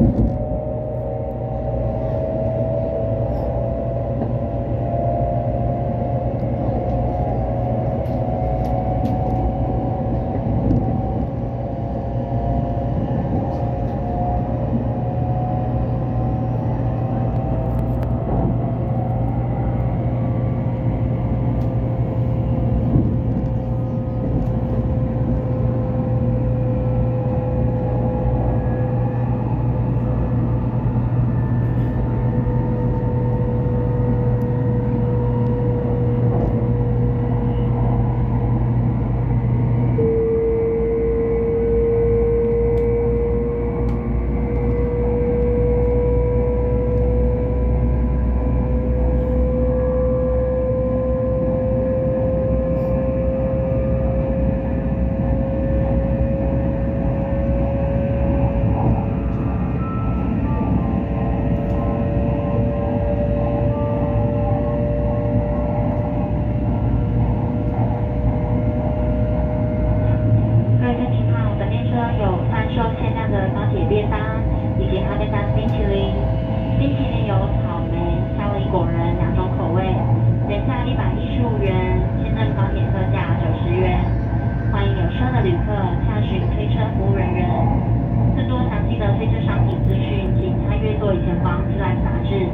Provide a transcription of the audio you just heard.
you. 果仁两种口味。原价一百一十五元现在高铁特价九十元。欢迎有车的旅客下询推车服务人员。更多详细的推车商品资讯请参阅座椅前方自然杂志。